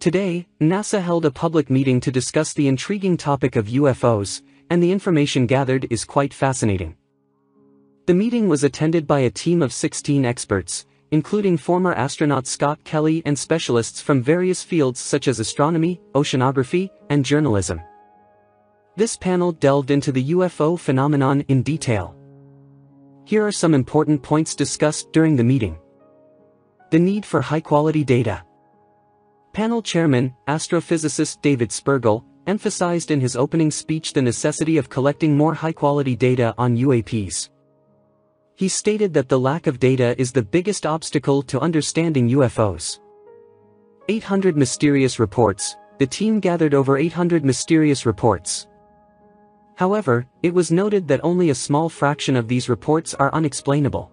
Today, NASA held a public meeting to discuss the intriguing topic of UFOs, and the information gathered is quite fascinating. The meeting was attended by a team of 16 experts, including former astronaut Scott Kelly and specialists from various fields such as astronomy, oceanography, and journalism. This panel delved into the UFO phenomenon in detail. Here are some important points discussed during the meeting. The need for high-quality data. Panel chairman, astrophysicist David Spergel, emphasized in his opening speech the necessity of collecting more high-quality data on UAPs. He stated that the lack of data is the biggest obstacle to understanding UFOs. 800 mysterious reports, the team gathered over 800 mysterious reports. However, it was noted that only a small fraction of these reports are unexplainable.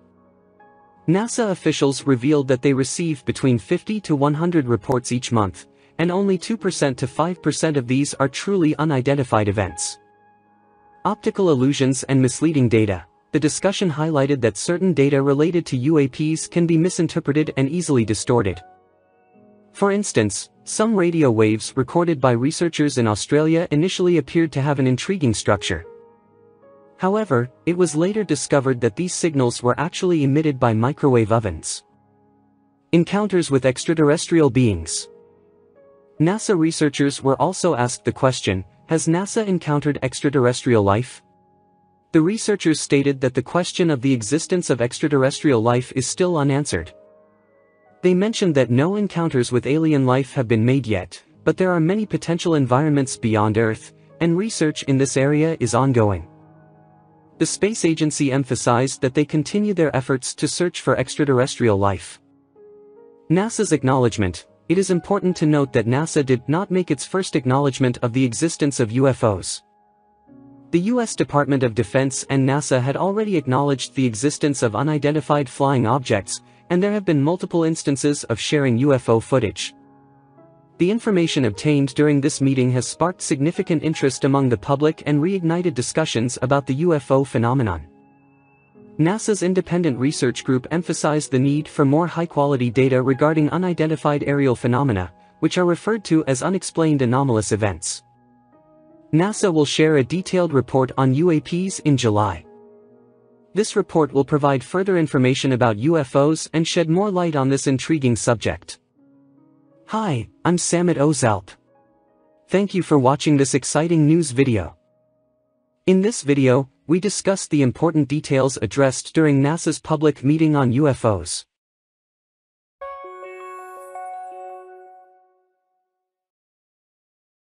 NASA officials revealed that they receive between 50 to 100 reports each month, and only 2% to 5% of these are truly unidentified events. Optical illusions and misleading data. The discussion highlighted that certain data related to UAPs can be misinterpreted and easily distorted. For instance, some radio waves recorded by researchers in Australia initially appeared to have an intriguing structure, However, it was later discovered that these signals were actually emitted by microwave ovens. Encounters with extraterrestrial beings. NASA researchers were also asked the question, has NASA encountered extraterrestrial life? The researchers stated that the question of the existence of extraterrestrial life is still unanswered. They mentioned that no encounters with alien life have been made yet, but there are many potential environments beyond Earth, and research in this area is ongoing. The space agency emphasized that they continue their efforts to search for extraterrestrial life. NASA's acknowledgement, it is important to note that NASA did not make its first acknowledgement of the existence of UFOs. The U.S. Department of Defense and NASA had already acknowledged the existence of unidentified flying objects, and there have been multiple instances of sharing UFO footage. The information obtained during this meeting has sparked significant interest among the public and reignited discussions about the UFO phenomenon. NASA's independent research group emphasized the need for more high-quality data regarding unidentified aerial phenomena, which are referred to as unexplained anomalous events. NASA will share a detailed report on UAPs in July. This report will provide further information about UFOs and shed more light on this intriguing subject. Hi, I'm Samit Ozalp. Thank you for watching this exciting news video. In this video, we discuss the important details addressed during NASA's public meeting on UFOs.